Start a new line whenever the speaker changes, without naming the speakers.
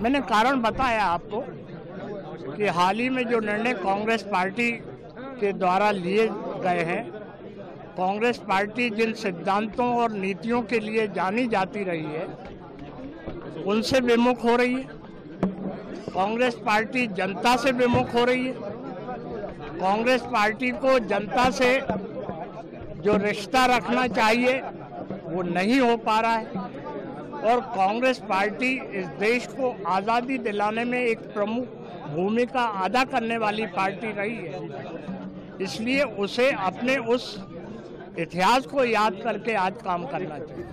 मैंने कारण बताया आपको कि हाल ही में जो निर्णय कांग्रेस पार्टी के द्वारा लिए गए हैं, कांग्रेस पार्टी जिन सिद्धांतों और नीतियों के लिए जानी जाती रही है, उनसे विमुख हो रही है। कांग्रेस पार्टी जनता से विमुख हो रही है। कांग्रेस पार्टी को जनता से जो रिश्ता रखना चाहिए, वो नहीं हो पा रहा है। और कांग्रेस पार्टी इस देश को आज़ादी दिलाने में एक प्रमुख भूमिका अदा करने वाली पार्टी रही है। इसलिए उसे अपने उस इतिहास को याद करके आज काम करना चाहिए।